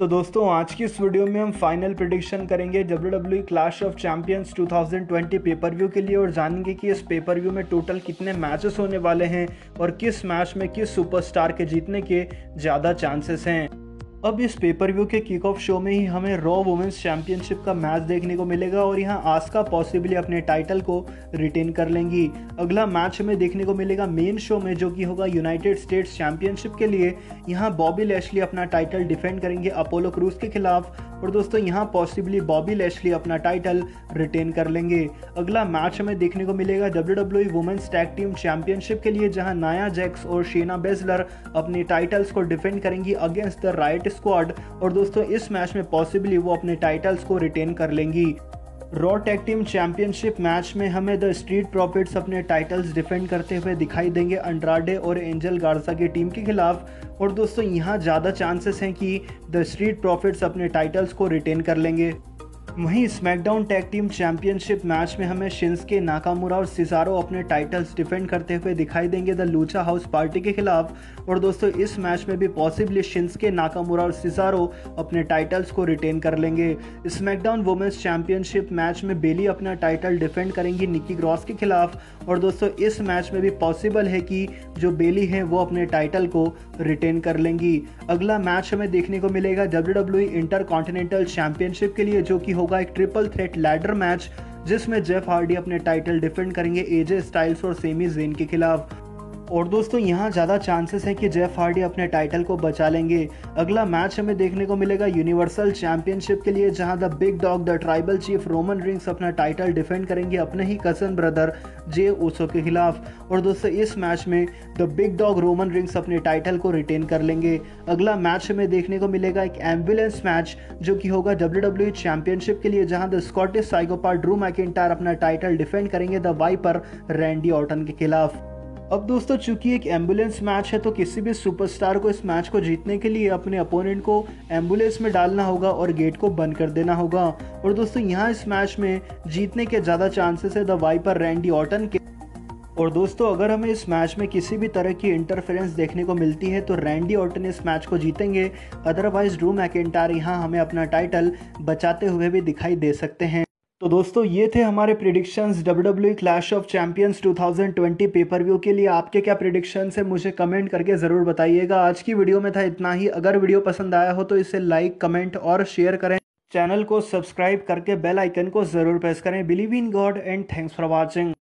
तो दोस्तों, आज की इस वीडियो में हम फाइनल प्रिडिक्शन करेंगे W W clash of champions 2020 pay per view के लिए और जानेंगे कि इस पेपर व्यू में टोटल कितने मैचेस होने वाले हैं और किस मैच में किस सुपरस्टार के जीतने के ज़्यादा चांसेस हैं। अब इस पेपर व्यू के किक ऑफ़ शो में ही हमें रॉ वुमेंस चैंपियनशिप का मैच देखने को मिलेगा और यहाँ आस्का पॉसिबली अपने टाइटल को रिटेन कर लेंगी। अगला मैच हमें देखने को मिलेगा मेन शो में जो कि होगा यूनाइटेड स्टेट्स चैंपियनशिप के लिए। यहाँ बॉबी लेशली अपना टाइटल डिफेंड करेंगे अपोलो क्रूज के खिलाफ। और दोस्तों, यहाँ पॉसिबली बॉबी लेशली अपना टाइटल रिटेन कर लेंगे। अगला मैच हमें देखने को मिलेगा W W women's tag team championship के लिए, जहाँ नाया जैक्स और शेना बेजलर अपने टाइटल्स को डिफेंड करेंगी अगेंस्ट द राइट स्क्वाड और दोस्तों, इस मैच में पॉसिबली वो अपने टाइटल्स को रिटेन कर लेंगी। Raw tag team championship match में हमें द स्ट्रीट प्रॉफिट्स अपने टाइटल्स डिफेंड करते हुए दिखाई देंगे अंड्राडे और एंजल गार्सा की टीम के खिलाफ। और दोस्तों, यहाँ ज़्यादा चांसेस हैं कि द स्ट्रीट प्रॉफिट्स अपने टाइटल्स को रिटेन कर लेंगे। वहीं SmackDown tag team championship match में हमें शिंसके नाकामुरा और सिजारो अपने टाइटल्स डिफेंड करते हुए दिखाई देंगे द लूचा हाउस पार्टी के खिलाफ। और दोस्तों, इस मैच में भी पॉसिबली शिंसके नाकामुरा और सिजारो अपने टाइटल्स को रिटेन कर लेंगे। स्मैकडाउन वुमेंस चैंपियनशिप मैच में बेली अपना टाइटल डिफेंड करेंगी निकी ग्रॉस के खिलाफ। और दोस्तों, इस मैच में भी पॉसिबल है कि जो बेली हैं, वो अपने टाइटल को रिटेन कर लेंगी। अगला मैच हमें देखने को मिलेगा डब्ल्यू इंटर कॉन्टिनेंटल चैंपियनशिप के लिए, जो कि होगा एक ट्रिपल थ्रेट लैडर मैच जिसमें जेफ हार्डी अपने टाइटल डिफेंड करेंगे एजे स्टाइल्स और सेमी जेन के खिलाफ। और दोस्तों, यहाँ ज़्यादा चांसेस हैं कि जेफ हार्डी अपने टाइटल को बचा लेंगे। अगला मैच हमें देखने को मिलेगा यूनिवर्सल चैंपियनशिप के लिए, जहाँ the Big Dog the Tribal Chief Roman Reigns अपना टाइटल डिफेंड करेंगे अपने ही कज़न ब्रदर जे ओसो के खिलाफ। और दोस्तों, इस मैच में the Big Dog Roman Reigns अपने टाइटल को रिटेन कर लेंगे। अगला मैच हमें देखने को मिलेगा एक एंबुलेंस मैच जो कि होगा डब्ल्यू डब्ल्यू चैंपियनशिप के लिए, जहाँ the Scottish Psychopath Drew McIntyre अपना टाइटल डिफेंड करेंगे द वाइपर रैंडी ऑटन के खिलाफ। अब दोस्तों, चूँकि एक एंबुलेंस मैच है तो किसी भी सुपरस्टार को इस मैच को जीतने के लिए अपने अपोनेंट को एंबुलेंस में डालना होगा और गेट को बंद कर देना होगा। और दोस्तों, यहाँ इस मैच में जीतने के ज़्यादा चांसेस है द वाइपर रैंडी ऑटन के। और दोस्तों, अगर हमें इस मैच में किसी भी तरह की इंटरफेरेंस देखने को मिलती है तो रैंडी ऑटन इस मैच को जीतेंगे। अदरवाइज़ ड्रू मैकेंटार यहाँ हमें अपना टाइटल बचाते हुए भी दिखाई दे सकते हैं। तो दोस्तों, ये थे हमारे predictions W W Clash of Champions 2020 pay per view के लिए। आपके क्या प्रिडिक्शंस है, मुझे कमेंट करके ज़रूर बताइएगा। आज की वीडियो में था इतना ही। अगर वीडियो पसंद आया हो तो इसे लाइक कमेंट और शेयर करें। चैनल को सब्सक्राइब करके बेल आइकन को ज़रूर प्रेस करें। Believe in God and thanks for watching